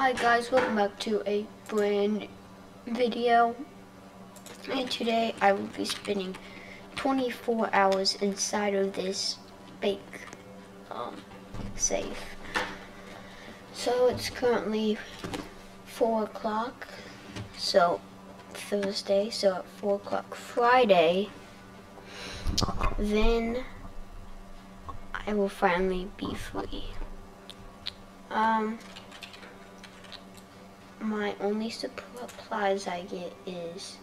Hi guys, welcome back to a brand video. And today I will be spending 24 hours inside of this fake um, safe. So it's currently 4 o'clock, so Thursday, so at 4 o'clock Friday, then I will finally be free. Um, my only supplies I get is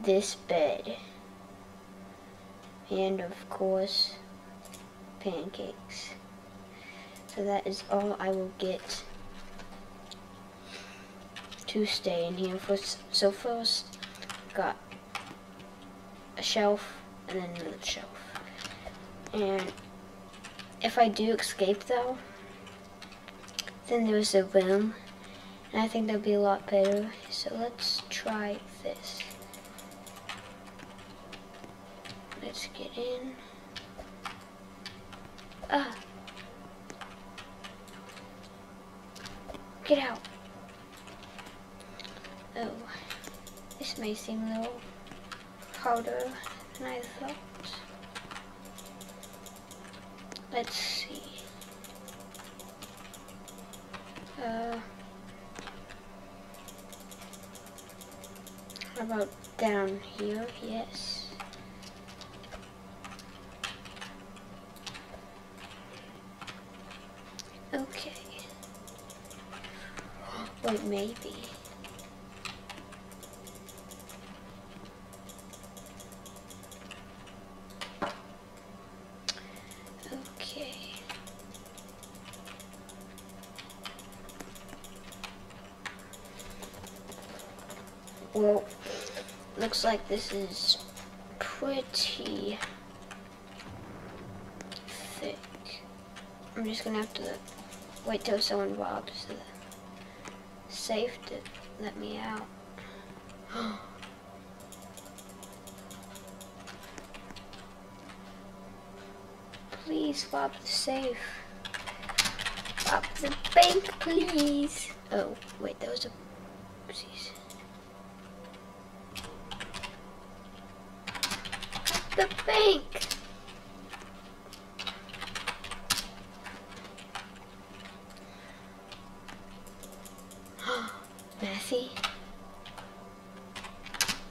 this bed. And of course pancakes. So that is all I will get to stay in here. First so first got a shelf and then another shelf. And if I do escape though then there's a room and I think that'll be a lot better. So let's try this. Let's get in. Ah. Get out. Oh this may seem a little harder than I thought. Let's see uh, how about down here? Yes. Okay. Wait, maybe. Well, looks like this is pretty thick. I'm just gonna have to wait till someone robs the safe to let me out. please rob the safe. Rob the bank, please. Oh, wait, that was a... Oopsies. The bank. Messy.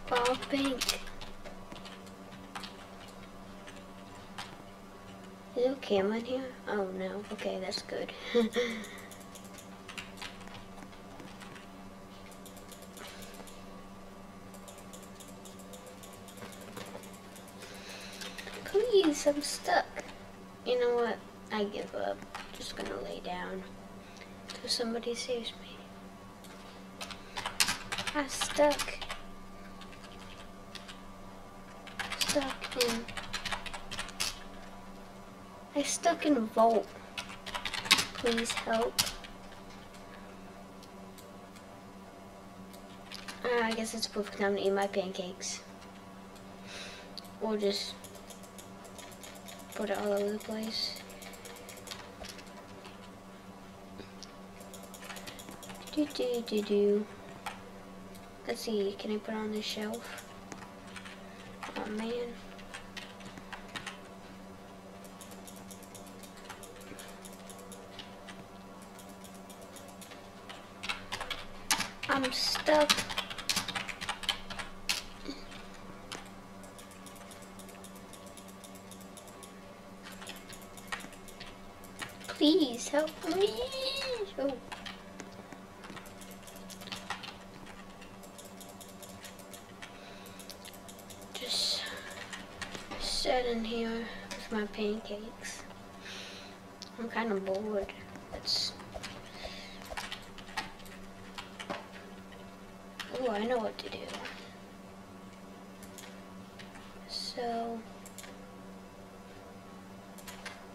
Bob Bank. Is there a camera in here? Oh no. Okay, that's good. Please, I'm stuck. You know what? I give up. Just gonna lay down till somebody saves me. I'm stuck. Stuck in. I stuck in a vault. Please help. Uh, I guess it's perfect time to eat my pancakes. Or just put it all over the place. Do do do do. Let's see, can I put on the shelf? Oh man. I'm stuck. Please help me. Oh. Just sit in here with my pancakes. I'm kind of bored. It's. Oh, I know what to do. So,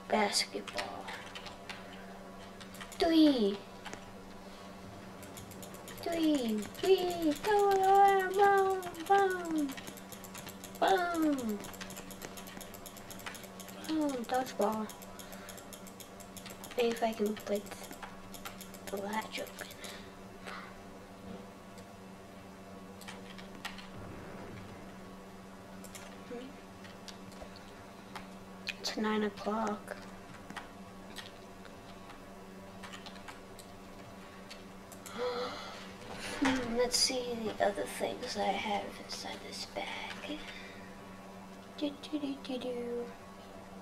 basketball three, three, three, go around, boom, boom, boom, boom, dodgeball. Maybe if I can put the latch open. Hmm. It's nine o'clock. Let's see the other things I have inside this bag. Do do do do do.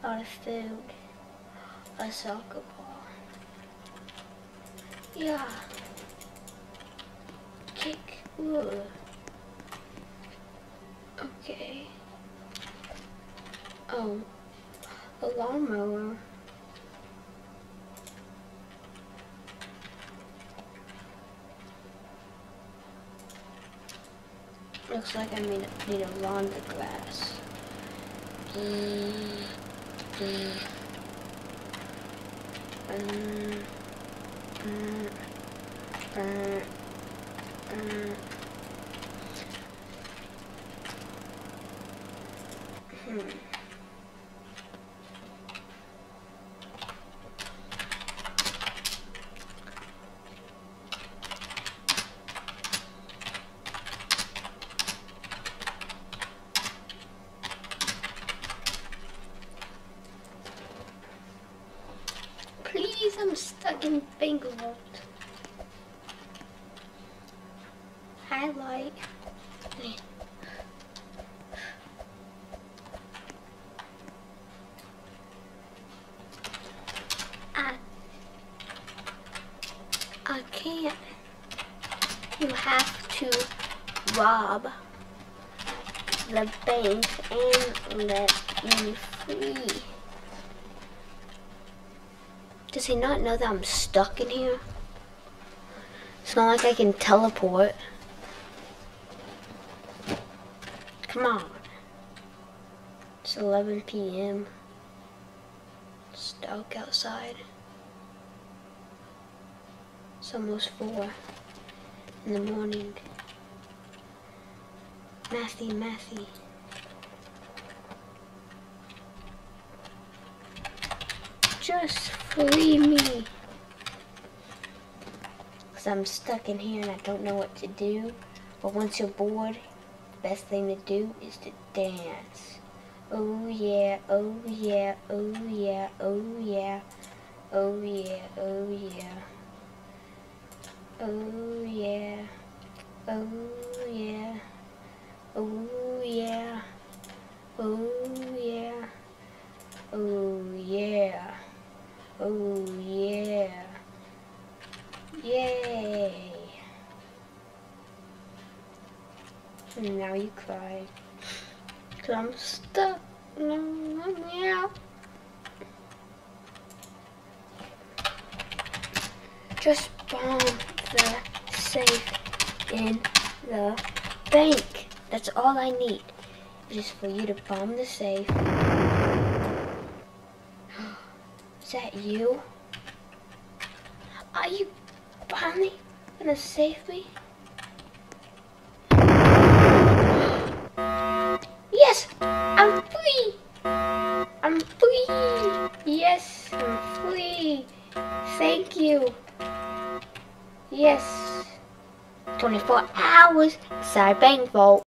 A lot of food. A soccer ball. Yeah. Kick. Ooh. Okay. Oh. A lawnmower. Looks like I need, need a laundry glass. Mm, mm, mm, mm, mm, mm. Hmm. Please, I'm stuck in Bangalore. Highlight. I, I can't. You have to rob the bank and let me free. Does he not know that I'm stuck in here? It's not like I can teleport. Come on. It's 11 p.m. It's dark outside. It's almost 4 in the morning. Matthew, Matthew. Just free me. Because I'm stuck in here and I don't know what to do. But once you're bored, the best thing to do is to dance. Oh yeah, oh yeah, oh yeah, oh yeah, oh yeah, oh yeah. Oh yeah, oh yeah, oh yeah, oh yeah, oh yeah. Oh yeah. Yay. And now you cry. Cause I'm stuck. Yeah. Just bomb the safe in the bank. That's all I need. Just for you to bomb the safe. Is that you? Are you finally gonna save me? Yes! I'm free! I'm free! Yes, I'm free! Thank you! Yes! 24 hours inside Bank Vault.